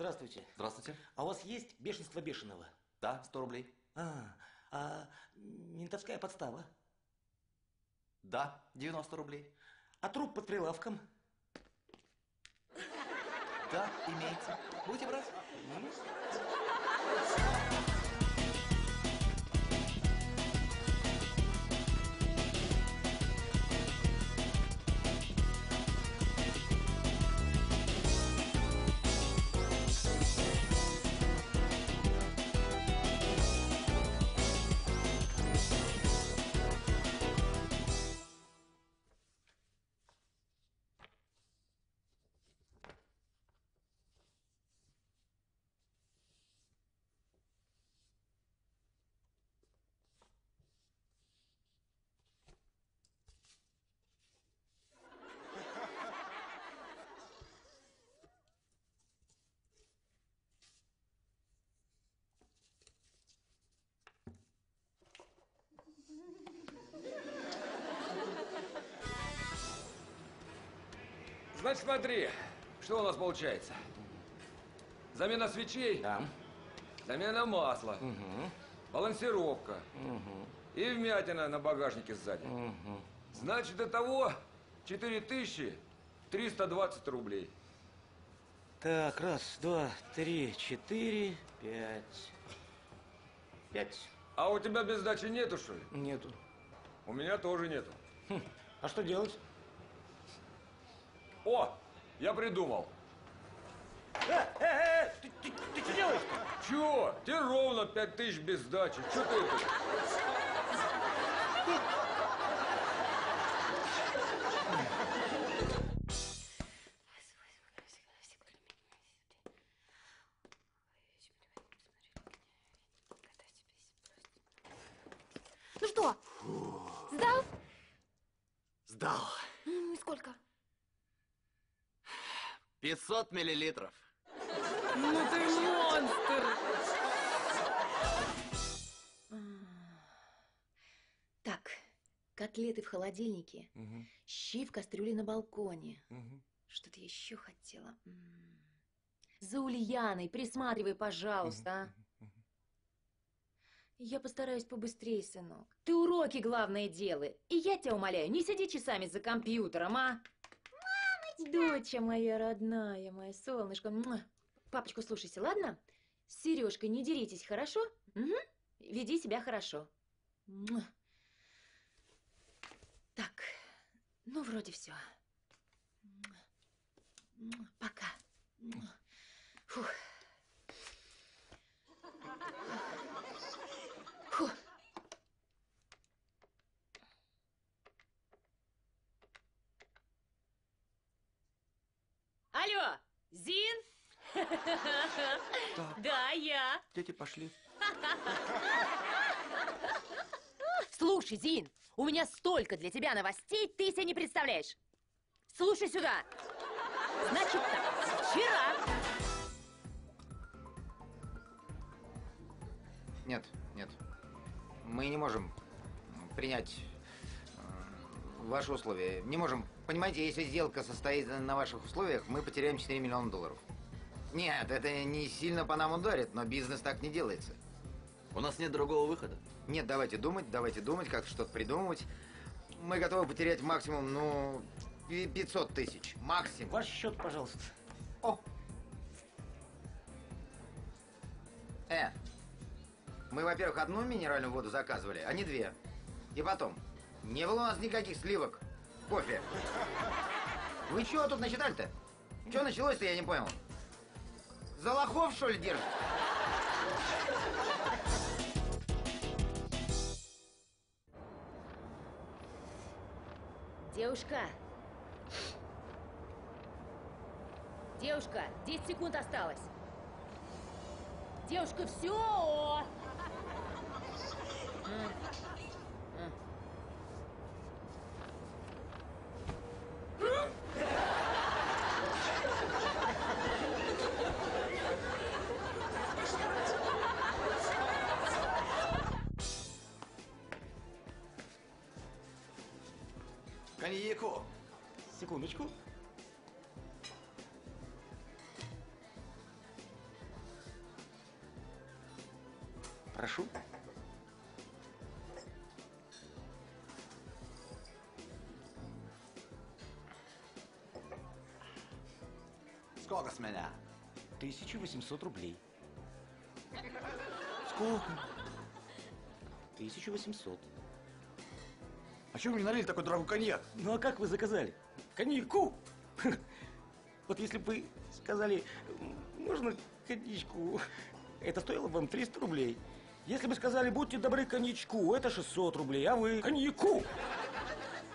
Здравствуйте. Здравствуйте. А у вас есть бешенство бешеного? Да, 100 рублей. А, а ментовская подстава? Да, 90 рублей. А труп под прилавком? Да, имеется. Будете брать? Значит, смотри, что у нас получается. Замена свечей, Да. замена масла, Угу. балансировка Угу. и вмятина на багажнике сзади. Угу. Значит, до того 4320 рублей. Так, раз, два, три, четыре, пять. Пять. А у тебя без сдачи нету, что ли? Нету. У меня тоже нету. Хм. А что делать? О, я придумал. Э, э, э, ты, ты, ты что делаешь? Чего? Тебе ровно 5000 без сдачи. Что ты это? Ну что, сдал? Сдал. М, Сколько? 500 миллилитров. Ну ты монстр! Так, котлеты в холодильнике, щи в кастрюле на балконе. Что-то еще хотела. За Ульяной присматривай, пожалуйста, а. Я постараюсь побыстрее, сынок. Ты уроки, главное, делай. И я тебя умоляю, не сиди часами за компьютером, а? Доча моя родная, моя солнышко. Папочку слушайся, ладно? С Сережкой не деритесь, хорошо? Угу. Веди себя хорошо. Так, ну, вроде все. Пока. Фух. Алло, Зин? Да, я. Дети пошли. Слушай, Зин, у меня столько для тебя новостей, ты себе не представляешь. Слушай сюда. Значит так, вчера... Нет, нет. Мы не можем принять э, ваши условия. Не можем. Понимаете, если сделка состоит на ваших условиях, мы потеряем 4 миллиона долларов. Нет, это не сильно по нам ударит, но бизнес так не делается. У нас нет другого выхода. Нет, давайте думать, давайте думать, как что-то придумывать. Мы готовы потерять максимум, ну, пи- 500 тысяч. Максимум. Ваш счет, пожалуйста. О! Э, мы, во-первых, одну минеральную воду заказывали, а не две. И потом, не было у нас никаких сливок. Кофе. Вы чего тут насчитали-то? Что началось-то, я не понял. За лохов, что ли, держите? Девушка. Девушка, 10 секунд осталось. Девушка, все! Коньяку. Секундочку. Сколько с меня? 1800 рублей. Сколько? 1800. А чего вы не налили такой дорогой коньяк? Ну а как вы заказали? Коньяку? Вот если бы вы сказали, можно коньячку, это стоило бы вам 300 рублей. Если бы сказали, будьте добры, коньячку, это 600 рублей, а вы коньяку.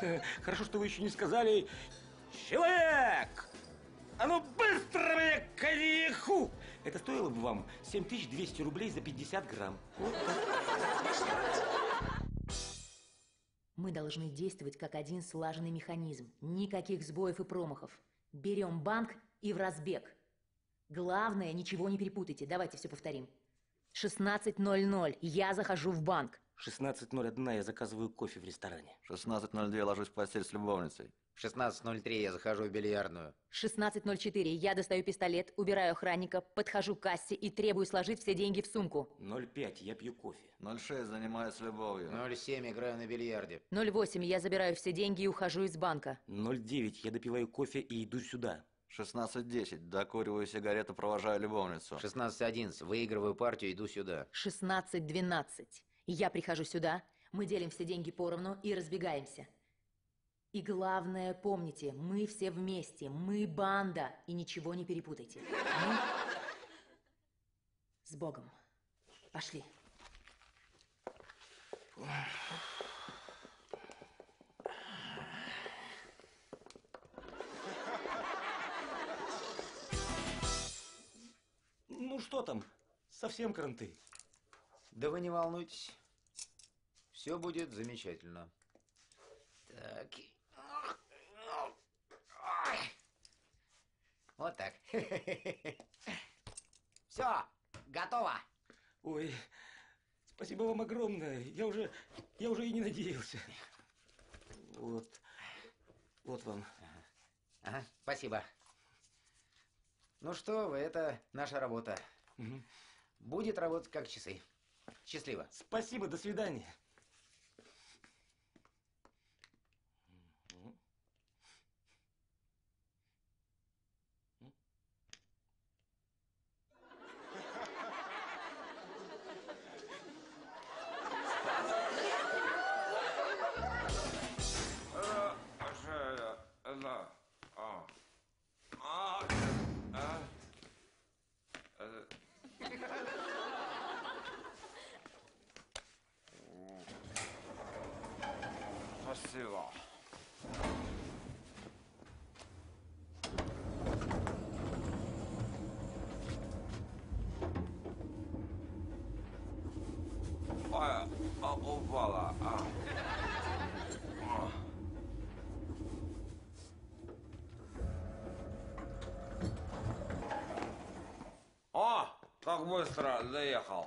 Хорошо, что вы еще не сказали, человек, Это стоило бы вам 7200 рублей за 50 грамм. Вот. Мы должны действовать как один слаженный механизм. Никаких сбоев и промахов. Берем банк и в разбег. Главное, ничего не перепутайте. Давайте все повторим. 16.00. Я захожу в банк. 16.01 я заказываю кофе в ресторане. 16.02 ложусь в постель с любовницей. В 16.03 я захожу в бильярдную. 16.04. Я достаю пистолет, убираю охранника, подхожу к кассе и требую сложить все деньги в сумку. 0,5 я пью кофе. 06 занимаюсь любовью. 07 играю на бильярде. 08. Я забираю все деньги и ухожу из банка. 0,9 я допиваю кофе и иду сюда. 16.10 докуриваю сигарету, провожаю любовницу. 16.11 выигрываю партию, иду сюда. 16.12. Я прихожу сюда, мы делим все деньги поровну и разбегаемся. И главное, помните, мы все вместе, мы банда, и ничего не перепутайте. Мы С Богом. Пошли. Ну что там? Совсем кранты. Да вы не волнуйтесь. Все будет замечательно. Так. Вот так. Все, готово. Ой, спасибо вам огромное. Я уже, я уже и не надеялся. Вот, вот вам. Ага, спасибо. Ну что вы, это наша работа. Мгм. Будет работать как часы. Счастливо. Спасибо, до свидания. Ой, а. А. А. О, как быстро доехал.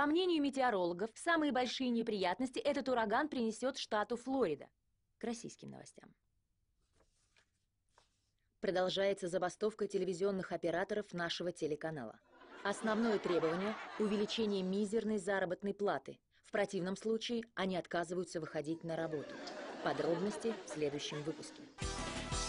По мнению метеорологов, самые большие неприятности этот ураган принесет штату Флорида. К российским новостям. Продолжается забастовка телевизионных операторов нашего телеканала. Основное требование – увеличение мизерной заработной платы. В противном случае они отказываются выходить на работу. Подробности в следующем выпуске.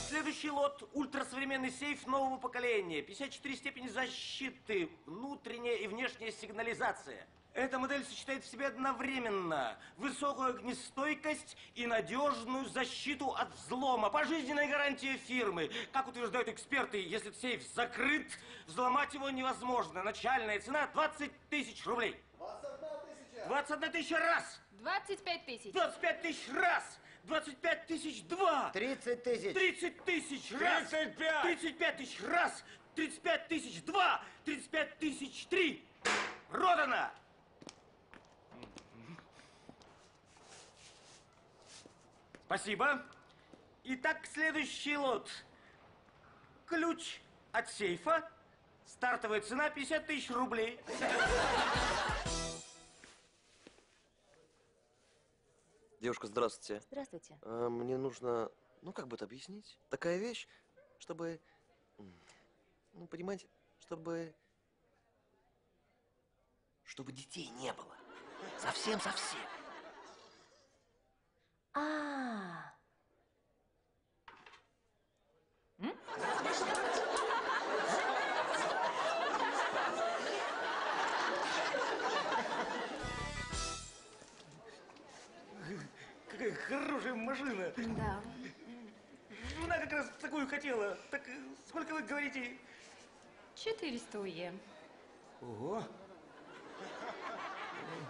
Следующий лот – ультрасовременный сейф нового поколения. 54 степени защиты, внутренняя и внешняя сигнализация. Эта модель сочетает в себе одновременно высокую огнестойкость и надежную защиту от взлома. Пожизненная гарантия фирмы. Как утверждают эксперты, если сейф закрыт, взломать его невозможно. Начальная цена 20 тысяч рублей. 21 тысяча раз! 25 тысяч. 25 тысяч раз! 25 тысяч два! 30 тысяч. 30 тысяч раз! 35. 35 тысяч раз! 35 тысяч два! 35 тысяч три! Продано! Спасибо. Итак, следующий лот. Ключ от сейфа. Стартовая цена 50 тысяч рублей. Девушка, здравствуйте. Здравствуйте. А, Мне нужно, ну как бы это объяснить? Такая вещь, чтобы, ну понимаете, чтобы, чтобы детей не было. Совсем-совсем. А, Какая хорошая машина. Да. Жена как раз такую хотела. Так э, сколько вы говорите? 400 УЕ. Ого.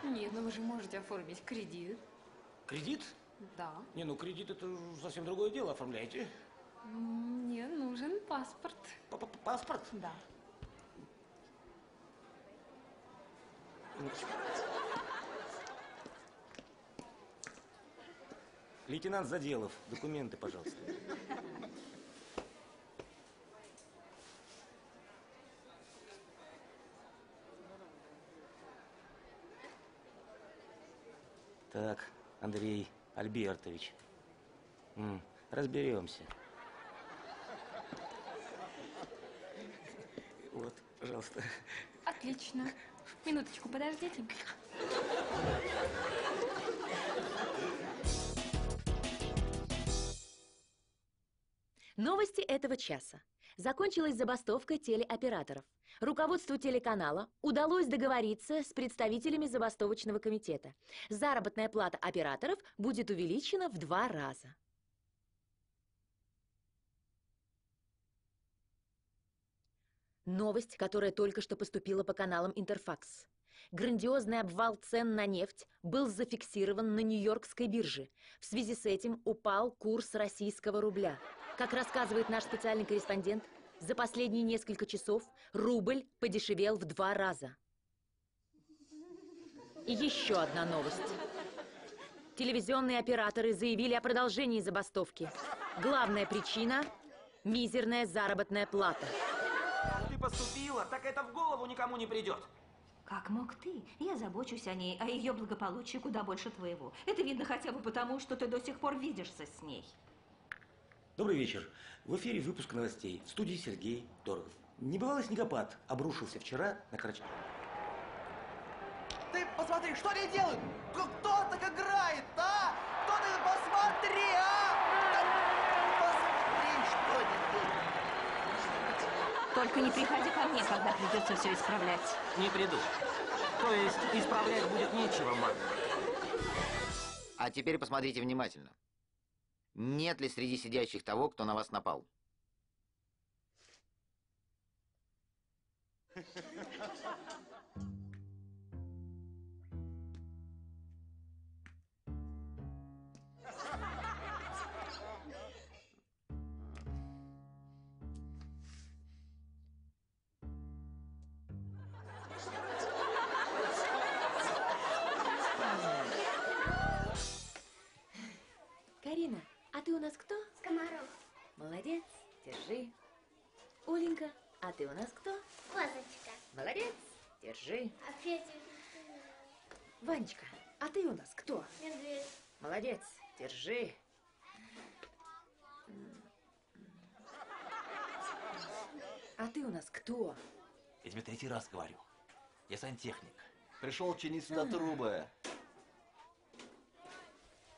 Нет, ну вы же можете оформить кредит. Кредит? Да. Не, ну кредит это совсем другое дело. Оформляйте. Мне нужен паспорт. П- п- Паспорт? Да. Лейтенант Заделов, документы, пожалуйста. Так, Андрей Альбертович. М, разберемся. Вот, пожалуйста. Отлично. Минуточку, подождите. Новости этого часа. Закончилась забастовка телеоператоров. Руководству телеканала удалось договориться с представителями забастовочного комитета. Заработная плата операторов будет увеличена в два раза. Новость, которая только что поступила по каналам Интерфакс. Грандиозный обвал цен на нефть был зафиксирован на Нью-Йоркской бирже. В связи с этим упал курс российского рубля. Как рассказывает наш специальный корреспондент, за последние несколько часов рубль подешевел в два раза. И еще одна новость. Телевизионные операторы заявили о продолжении забастовки. Главная причина – мизерная заработная плата. Ты поступила, так это в голову никому не придет. Как мог ты? Я забочусь о ней, о ее благополучии куда больше твоего. Это видно хотя бы потому, что ты до сих пор видишься с ней. Добрый вечер. В эфире выпуск новостей. В студии Сергей Дорогов. Небывалый снегопад обрушился вчера на Карач... Ты посмотри, что они делают? Кто так играет, а? Кто ты? Посмотри, а! Посмотри, что они делают. Только не приходи ко мне, когда придется все исправлять. Не приду. То есть исправлять будет нечего, мам. А теперь посмотрите внимательно. Нет ли среди сидящих того, кто на вас напал? нас кто? Скоморох. Молодец, держи. Оленька, а ты у нас кто? Козочка. Молодец, держи. А Петя Ванечка, а ты у нас кто? медведь. Молодец, держи. А ты у нас кто? Я тебе третий раз говорю. Я сантехник. Пришел чинить сюда трубы.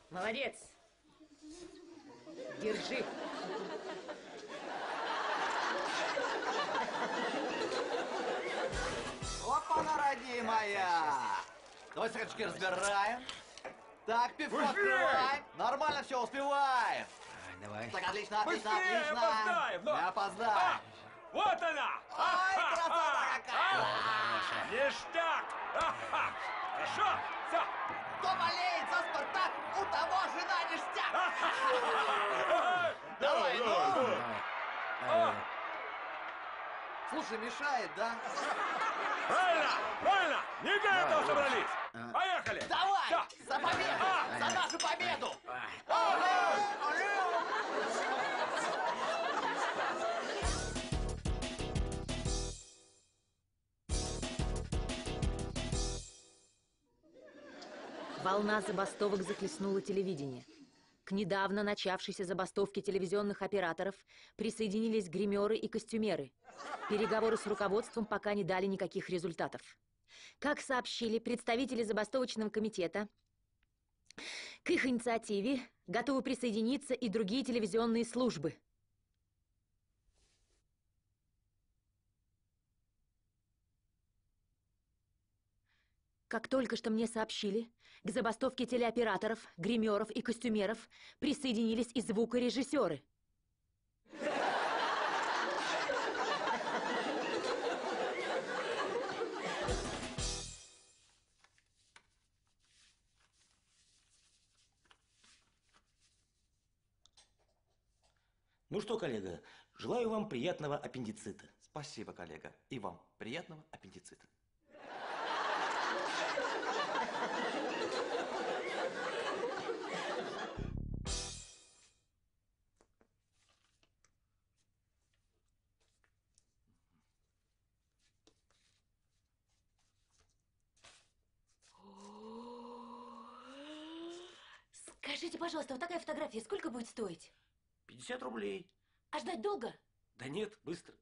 Молодец. Держи. Опа, роднее моя! Давай стаканчики разбираем. Так, пивко открываем. Нормально все, успеваем. Давай. Так, отлично, отлично, Быстрее, отлично. опоздаем, но- Не опоздаем. Вот она! Ай, красота какая! Ништяк! Ага! Хорошо? Все! Кто болеет за Спартак, у того жена ништяк. Давай, ну. Слушай, мешает, да? Правильно! Правильно! Не для этого собрались! Поехали! Давай! Да. За победу! За нашу победу! Волна забастовок захлестнула телевидение. К недавно начавшейся забастовке телевизионных операторов присоединились гримеры и костюмеры. Переговоры с руководством пока не дали никаких результатов. Как сообщили представители забастовочного комитета, к их инициативе готовы присоединиться и другие телевизионные службы. Как только что мне сообщили, к забастовке телеоператоров, гримеров и костюмеров присоединились и звукорежиссеры. Ну что, коллега, желаю вам приятного аппендицита. Спасибо, коллега. И вам приятного аппендицита. Скажите, пожалуйста, вот такая фотография сколько будет стоить? 50 рублей. А ждать долго? Да нет, быстро.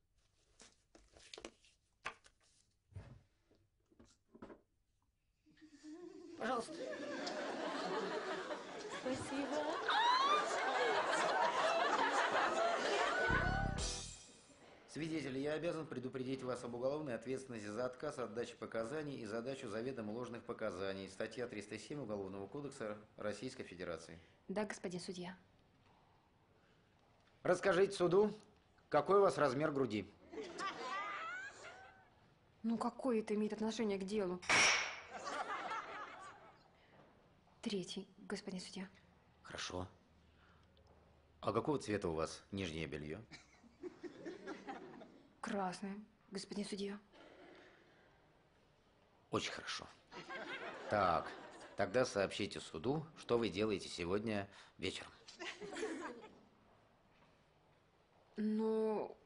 Пожалуйста. Спасибо. Свидетели, я обязан предупредить вас об уголовной ответственности за отказ от дачи показаний и задачу заведомо ложных показаний. Статья 307 Уголовного кодекса Российской Федерации. Да, господин судья. Расскажите суду, какой у вас размер груди? Ну, какое это имеет отношение к делу? Третий, господин судья. Хорошо. А какого цвета у вас нижнее белье? Красный, господин судья. Очень хорошо. Так, тогда сообщите суду, что вы делаете сегодня вечером. Ну...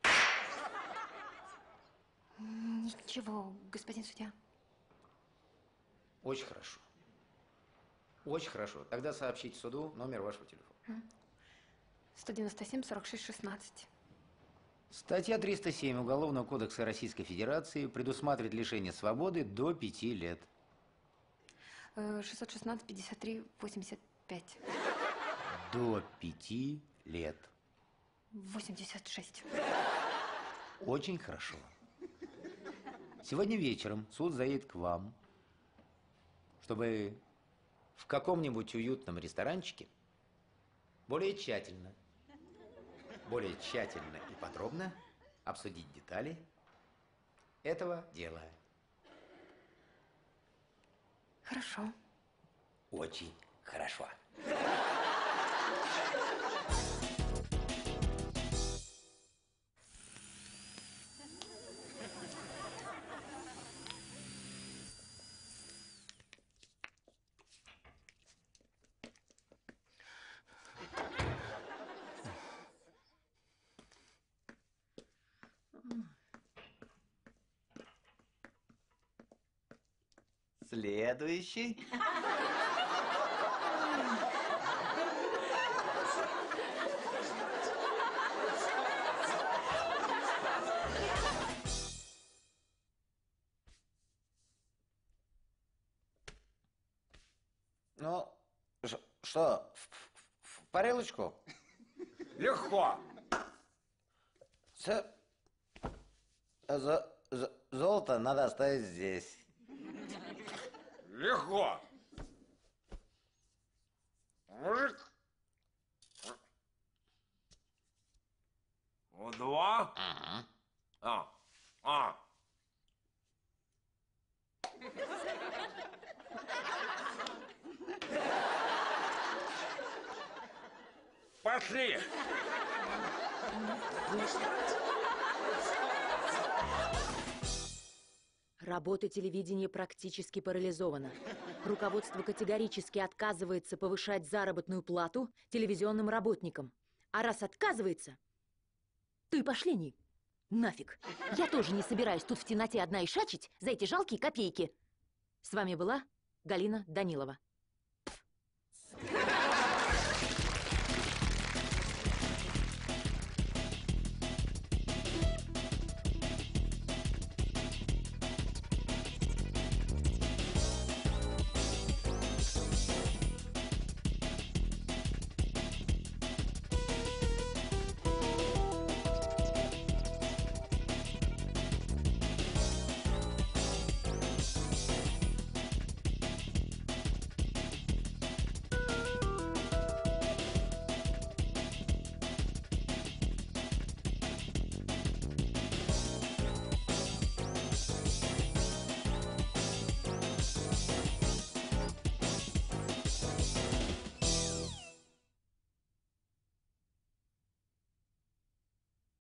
Ничего, господин судья. Очень хорошо. Очень хорошо. Тогда сообщите суду номер вашего телефона. 197 46 16. Статья 307 Уголовного кодекса Российской Федерации предусматривает лишение свободы до пяти лет. Э, 616 53 85. До пяти лет. 86. Очень хорошо. Сегодня вечером суд заедет к вам, чтобы в каком-нибудь уютном ресторанчике более тщательно, более тщательно и подробно обсудить детали этого дела. Хорошо. Очень хорошо. Следующий. Ну, что, в, в- парилочку? Легко. С- за- за- золото надо оставить здесь. Легко. Мужик. Вот два. А. А. Пошли. Работа телевидения практически парализована. Руководство категорически отказывается повышать заработную плату телевизионным работникам. А раз отказывается, то и пошли они. Нафиг. Я тоже не собираюсь тут в темноте одна и шачить за эти жалкие копейки. С вами была Галина Данилова.